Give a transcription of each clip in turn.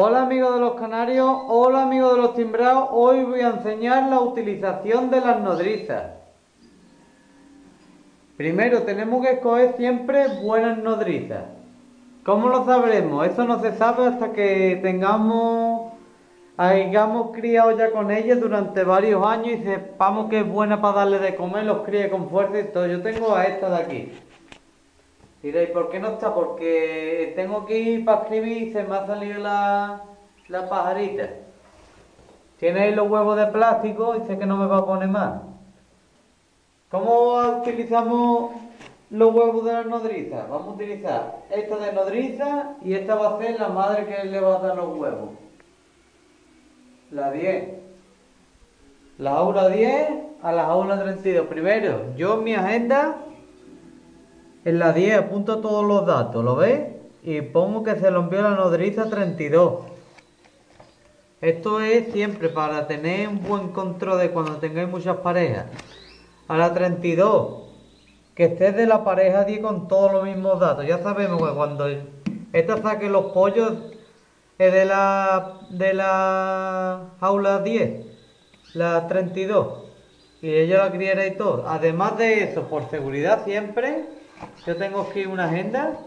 Hola amigos de los canarios, hola amigos de los timbrados, hoy voy a enseñar la utilización de las nodrizas. Primero tenemos que escoger siempre buenas nodrizas. ¿Cómo lo sabremos? Eso no se sabe hasta que tengamos, hayamos criado ya con ellas durante varios años y sepamos que es buena para darle de comer, los críe con fuerza y todo. Yo tengo a esta de aquí. Diréis, ¿por qué no está? Porque tengo que ir para escribir y se me ha salido la, la pajarita. Tiene los huevos de plástico y sé que no me va a poner más. ¿Cómo utilizamos los huevos de la nodriza? Vamos a utilizar esta de nodriza y esta va a ser la madre que le va a dar los huevos. La 10. La aula 10 a la aula 32. Primero, yo en mi agenda en la 10 apunto todos los datos, ¿lo veis? Y pongo que se lo envió la nodriza 32. Esto es siempre para tener un buen control de cuando tengáis muchas parejas. A la 32, que esté de la pareja 10 con todos los mismos datos. Ya sabemos que cuando esta saque los pollos es de la, de la jaula 10, la 32. Y ella la criara y todo. Además de eso, por seguridad siempre yo tengo aquí una agenda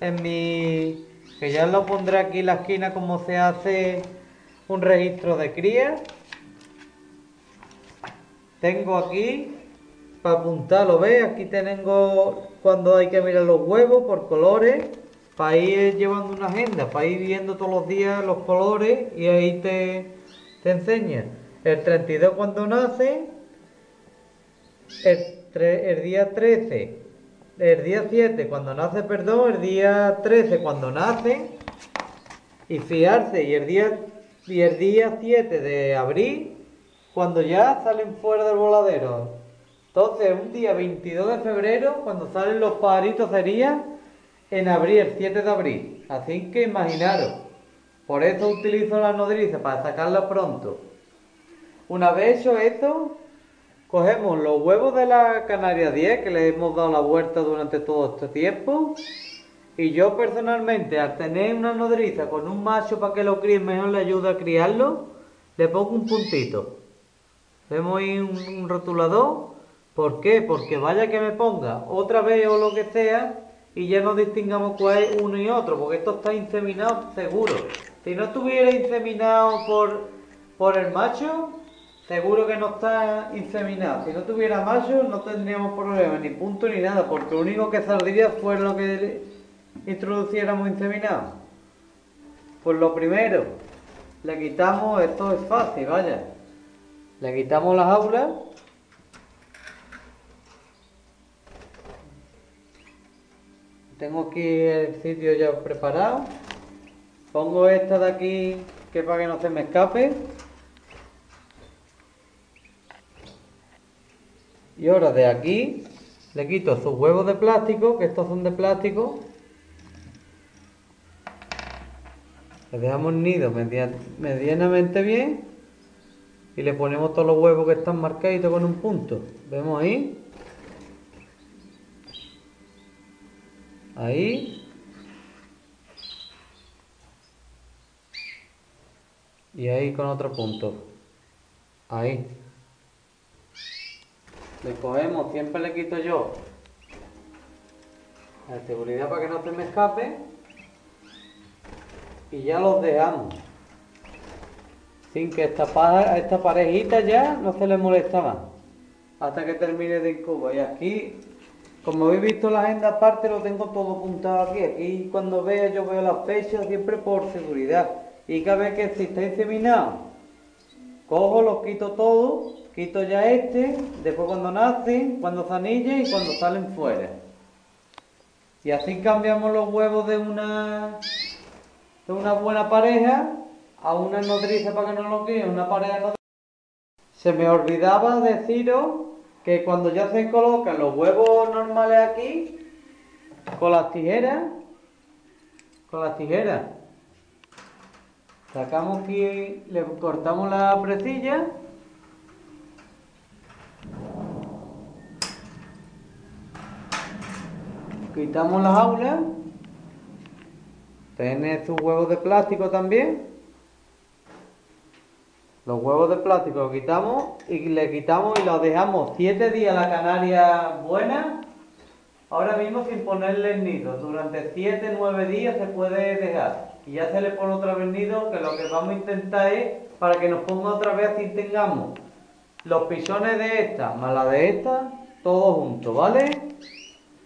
en mi que ya lo pondré aquí en la esquina como se hace un registro de cría tengo aquí para apuntarlo ¿ves? aquí tengo cuando hay que mirar los huevos por colores para ir llevando una agenda para ir viendo todos los días los colores y ahí te, te enseña el 32 cuando nace el, el día 13 el día 7 cuando nace, perdón, el día 13 cuando nace, y fiarse, y el día, y el día 7 de abril, cuando ya salen fuera del voladero. Entonces, un día 22 de febrero, cuando salen los pajaritos, sería en abril, el 7 de abril. Así que imaginaros. Por eso utilizo la nodriza, para sacarla pronto. Una vez hecho esto, Cogemos los huevos de la Canaria 10 que le hemos dado la vuelta durante todo este tiempo. Y yo personalmente, al tener una nodriza con un macho para que lo críe mejor le ayuda a criarlo, le pongo un puntito. Vemos ahí un, rotulador. ¿Por qué? Porque vaya que me ponga otra vez o lo que sea y ya no distingamos cuál es uno y otro, porque esto está inseminado seguro. Si no estuviera inseminado por, por el macho, seguro que no está inseminado. Si no tuviera macho no tendríamos problema, ni punto ni nada, porque lo único que saldría fue lo que introduciéramos inseminado. Pues lo primero, le quitamos, esto es fácil, vaya. Le quitamos las aulas. Tengo aquí el sitio ya preparado. Pongo esta de aquí que para que no se me escape. Y ahora de aquí le quito sus huevos de plástico, que estos son de plástico. Le dejamos nido medianamente bien. Y le ponemos todos los huevos que están marcaditos con un punto. ¿Vemos ahí? Ahí. Y ahí con otro punto. Ahí le cogemos, siempre le quito yo la seguridad para que no se me escape y ya los dejamos. Sin que esta, esta parejita ya no se le molesta más hasta que termine de incubar. Y aquí como habéis visto la agenda aparte lo tengo todo apuntado aquí. Aquí cuando vea yo veo las fechas siempre por seguridad. Y cada vez que si está inseminado cojo, los quito todos Quito ya este, después cuando nace, cuando zanille y cuando salen fuera. Y así cambiamos los huevos de una, de una buena pareja a una nodriza para que no lo críe, una pareja nodriza. Se me olvidaba deciros que cuando ya se colocan los huevos normales aquí, con las tijeras, con las tijeras, sacamos aquí, le cortamos la presilla Quitamos las aulas. Tiene sus huevos de plástico también. Los huevos de plástico los quitamos y le quitamos y los dejamos 7 días la canaria buena. Ahora mismo sin ponerle el nido. Durante 7-9 días se puede dejar. Y ya se le pone otra vez nido que lo que vamos a intentar es para que nos ponga otra vez así tengamos los pisones de esta más la de esta, todos juntos, ¿vale?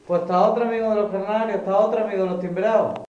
Pues está otro amigo de los canarios, está otro amigo de los timbrados.